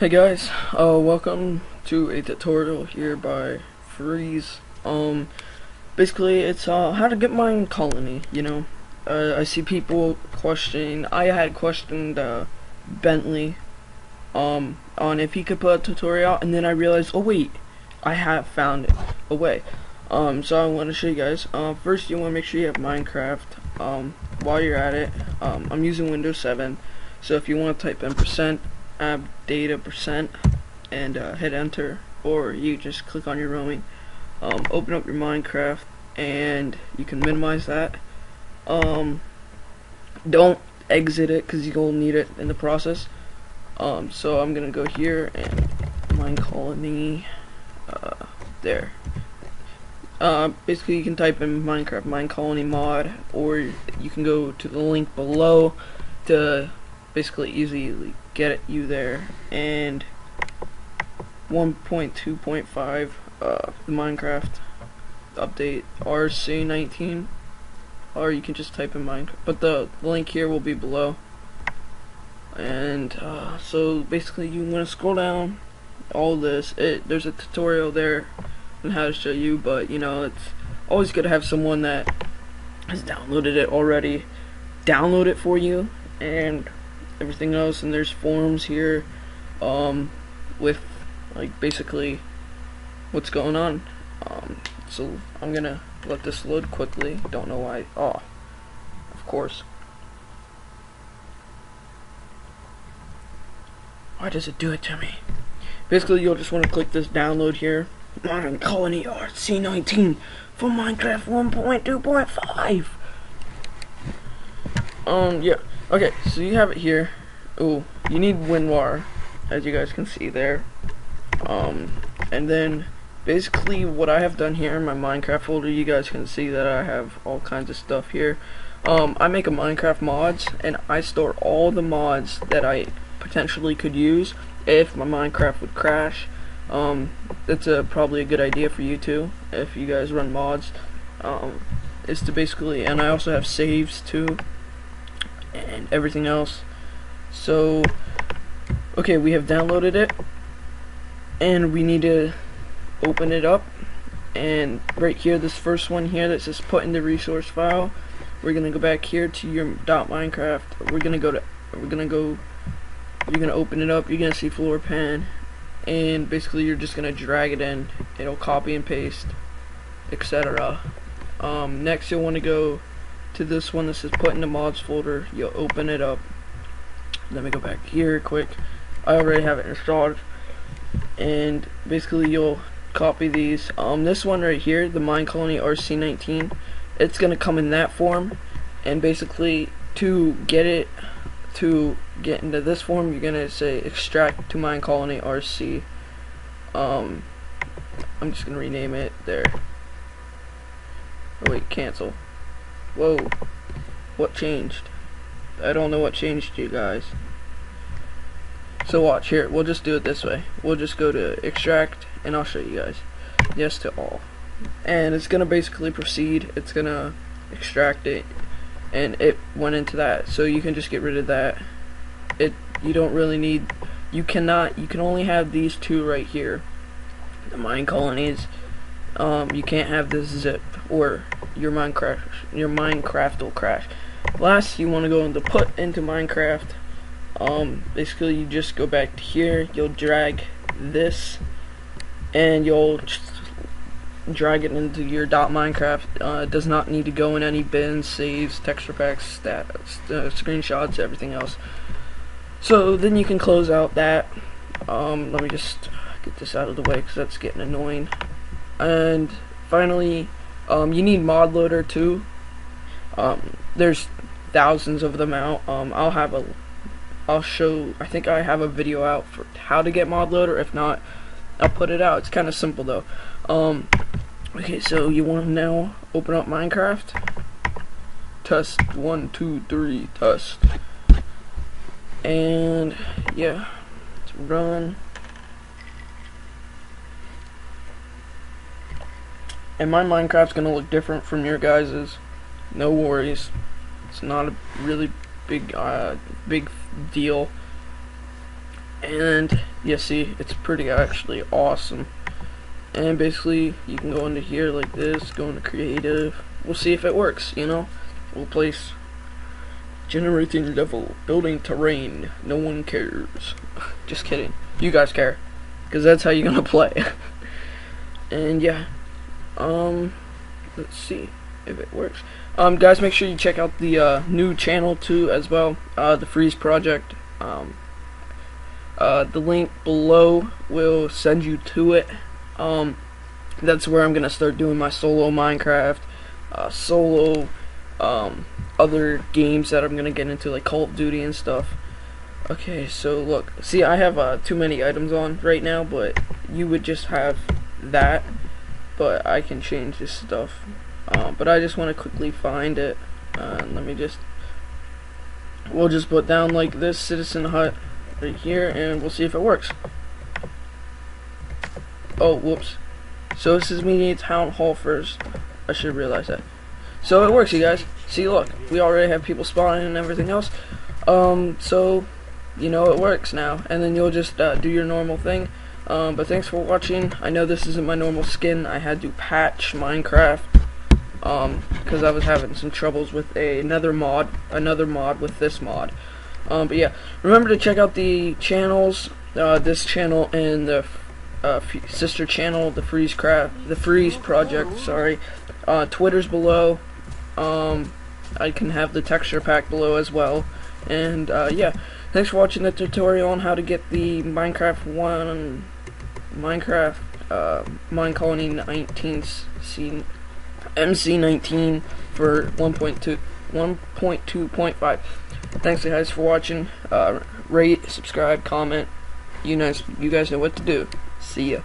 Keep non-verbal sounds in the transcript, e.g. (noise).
Hey guys, uh, welcome to a tutorial here by Fries. Um, basically it's, uh, how to get mine colony, you know. Uh, I see people questioning, I had questioned, uh, Bentley, um, on if he could put a tutorial and then I realized, oh wait, I have found a way. Um, so I want to show you guys. Uh, first you want to make sure you have Minecraft, um, while you're at it. Um, I'm using Windows 7, so if you want to type in percent app data percent and uh, hit enter or you just click on your roaming. Um, open up your Minecraft and you can minimize that. Um, don't exit it because you'll need it in the process. Um, so I'm gonna go here and mine colony uh, there. Uh, basically you can type in Minecraft mine colony mod or you can go to the link below to basically easily get you there. And 1.2.5 uh, the Minecraft update RC19 or you can just type in Minecraft but the link here will be below. And uh, so basically you want to scroll down all this it there's a tutorial there on how to show you but you know it's always good to have someone that has downloaded it already download it for you and everything else and there's forums here um, with like basically what's going on. Um, so I'm gonna let this load quickly. Don't know why. Oh of course. Why does it do it to me? Basically you'll just want to click this download here. Modern Colony RC19 for Minecraft 1.2.5 um yeah Okay, so you have it here. Oh, you need WinRAR, as you guys can see there. Um, and then basically what I have done here in my Minecraft folder, you guys can see that I have all kinds of stuff here. Um, I make a Minecraft mods, and I store all the mods that I potentially could use if my Minecraft would crash. Um, that's a, probably a good idea for you too, if you guys run mods. Um, is to basically, and I also have saves too and everything else. So, okay, we have downloaded it, and we need to open it up. And right here, this first one here that says put in the resource file, we're gonna go back here to your .minecraft. We're gonna go to, we're gonna go, you're gonna open it up. You're gonna see floor pan, and basically you're just gonna drag it in. It'll copy and paste, etc. Um, next, you'll want to go to this one that says put in the mods folder. You'll open it up. Let me go back here quick. I already have it installed. And basically you'll copy these. Um, this one right here, the Mine Colony RC19, it's going to come in that form. And basically to get it to get into this form, you're going to say extract to Mine Colony RC. Um, I'm just going to rename it there. Oh wait, cancel. Whoa. What changed? I don't know what changed you guys. So watch here, we'll just do it this way. We'll just go to extract and I'll show you guys. Yes to all. And it's gonna basically proceed, it's gonna extract it and it went into that. So you can just get rid of that. It you don't really need you cannot you can only have these two right here. The mine colonies. Um, you can't have this zip or your Minecraft your Minecraft will crash. Last, you want to go into put into Minecraft. Um, basically, you just go back to here. You'll drag this, and you'll drag it into your dot .minecraft. Uh, it does not need to go in any bins, saves, texture packs, stats, uh, screenshots, everything else. So then you can close out that. Um, let me just get this out of the way because that's getting annoying. And finally, um, you need mod loader too. Um, there's thousands of them out. Um, I'll have a, I'll show. I think I have a video out for how to get mod loader. If not, I'll put it out. It's kind of simple though. Um, okay, so you want to now open up Minecraft. Test one, two, three. Test. And yeah, let's run. And my Minecraft's gonna look different from your guys's. No worries. It's not a really big, uh, big deal. and you see it's pretty actually awesome. And basically you can go into here like this go into creative. We'll see if it works you know? We'll place generating level building terrain. No one cares. (laughs) Just kidding. You guys care. Because that's how you're gonna (laughs) play. And yeah um let's see if it works um guys make sure you check out the uh, new channel too as well uh, the Fries project um uh, the link below will send you to it. Um, that's where I'm gonna start doing my solo Minecraft, uh, solo um, other games that I'm gonna get into, like Call of Duty and stuff. Okay, so look, see, I have uh, too many items on right now, but you would just have that. But I can change this stuff. Uh, but I just want to quickly find it. Uh, let me just. We'll just put down like this citizen hut right here and we'll see if it works. Oh, whoops. So this is me town hall first. I should realize that. So it works, you guys. See, look, we already have people spawning and everything else. Um, so, you know, it works now. And then you'll just uh, do your normal thing. Um, but thanks for watching. I know this isn't my normal skin. I had to patch Minecraft. Um, because I was having some troubles with a, another mod, another mod with this mod. Um, but yeah, remember to check out the channels, uh, this channel and the uh, sister channel, the Fries Craft, the Fries Project. Sorry, uh, Twitter's below. Um, I can have the texture pack below as well. And uh, yeah, thanks for watching the tutorial on how to get the Minecraft one, Minecraft uh, Mine Colony 19 C MC19 for 1.2 1.2.5. Thanks guys for watching. Uh, rate, subscribe, comment. You guys, you guys know what to do. See ya.